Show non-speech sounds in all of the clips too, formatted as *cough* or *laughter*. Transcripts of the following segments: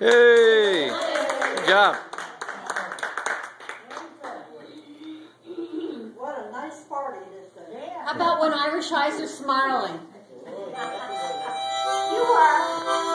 Hey! Good job. What a nice party this is. How about when Irish eyes are smiling? You are.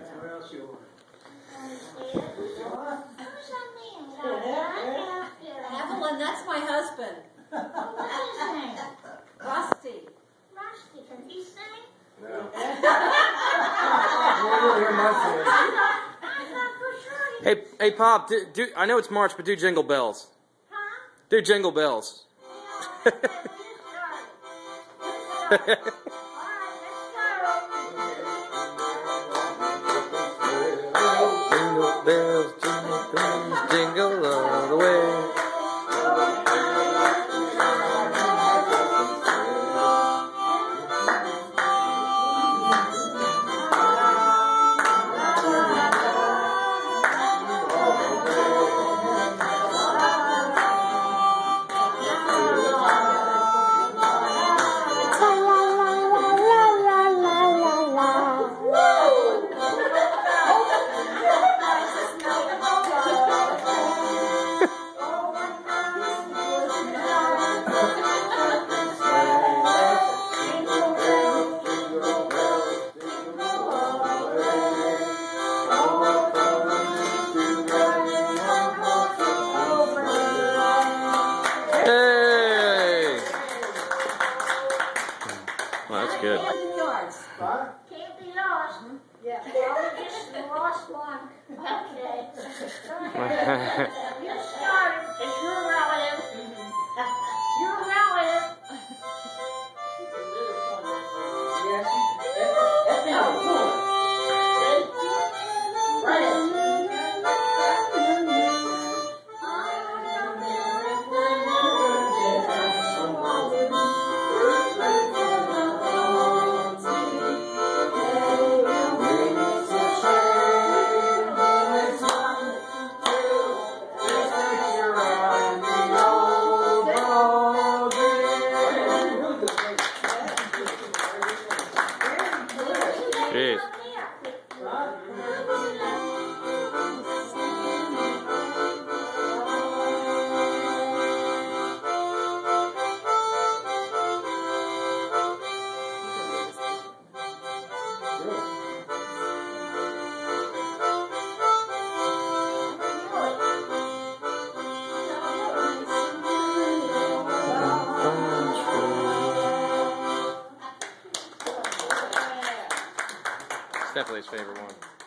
Very good. What else you want? Evelyn, that's my husband. Rusty. You don't hear my voice. Hey, hey, Pop. Do, do I know it's March, but do Jingle Bells. Do Jingle Bells. *laughs* *laughs* Well, that's good. Yours. Huh? Can't be lost. Hmm? Yeah. Well, we just lost one. *laughs* Okay. *laughs* You started. It's your relative. Definitely his favorite one.